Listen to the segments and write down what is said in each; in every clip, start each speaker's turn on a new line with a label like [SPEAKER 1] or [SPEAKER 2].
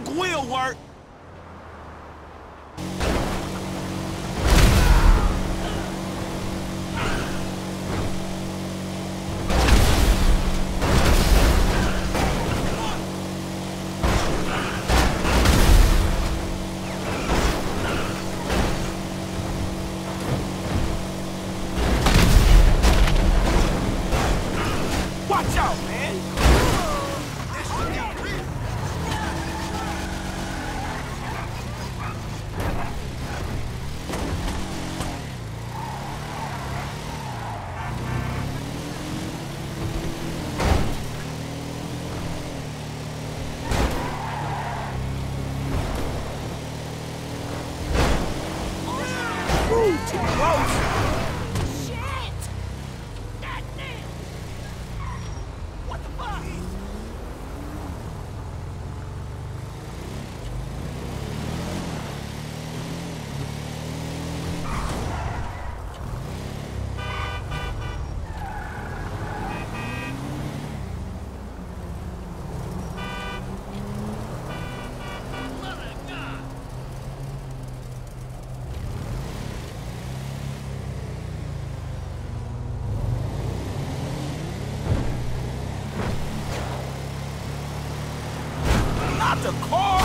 [SPEAKER 1] magic will work.
[SPEAKER 2] Stop the
[SPEAKER 1] call.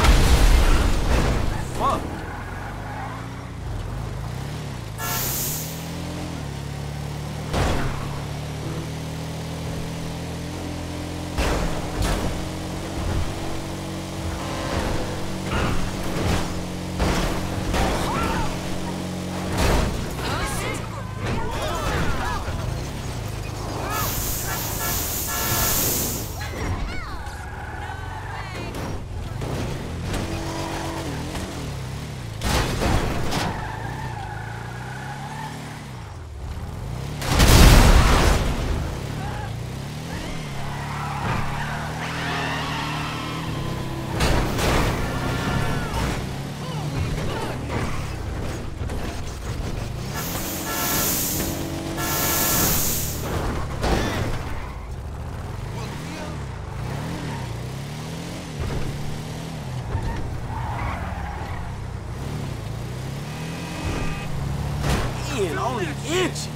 [SPEAKER 1] only shit!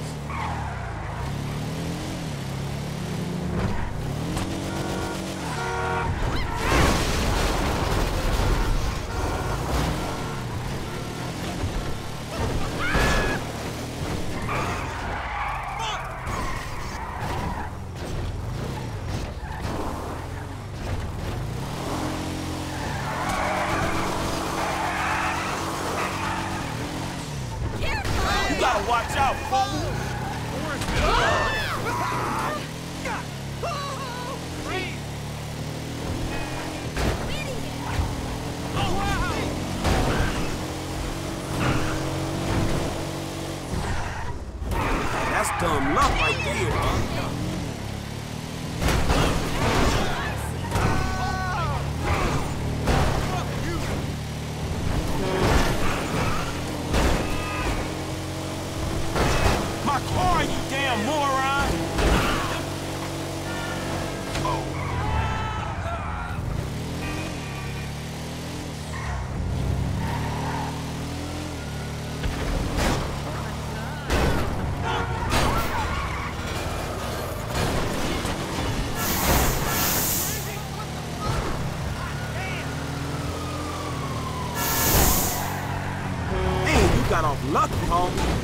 [SPEAKER 1] out. Luck, Bloodhound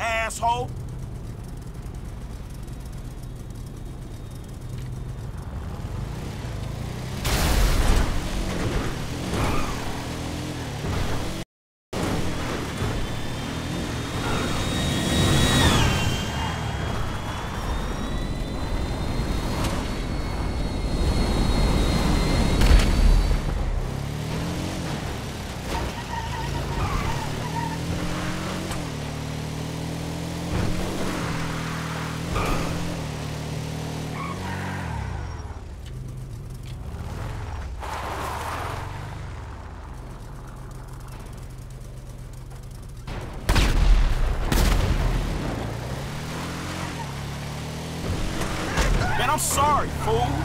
[SPEAKER 1] asshole! Man, I'm sorry, fool.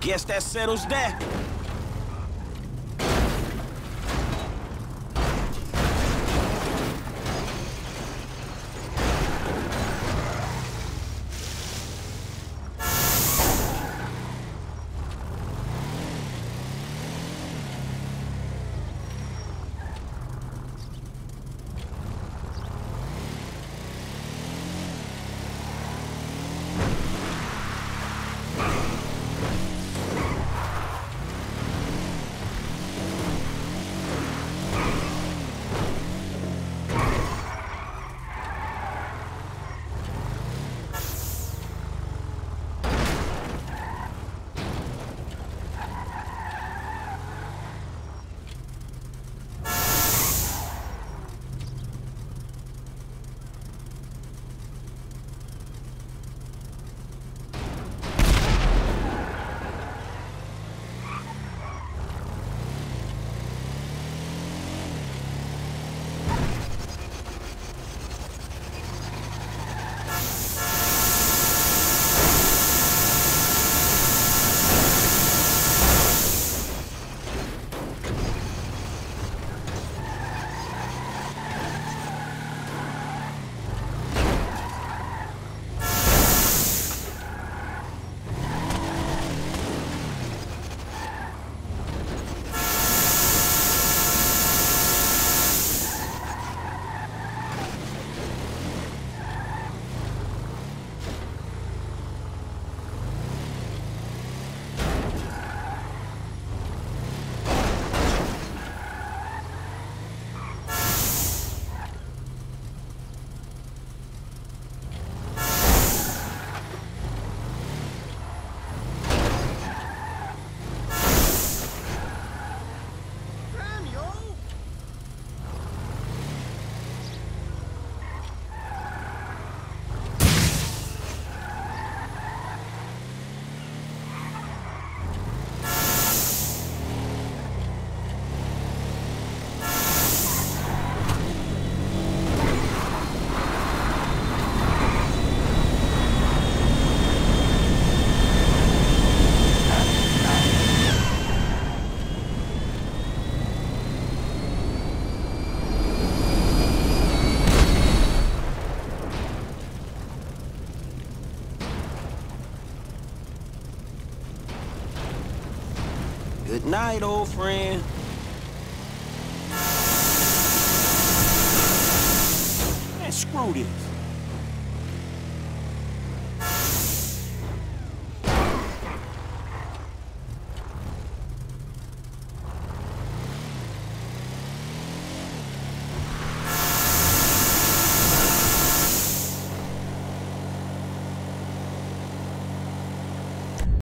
[SPEAKER 1] Guess that settles that. Good night, old friend. Man, screw this.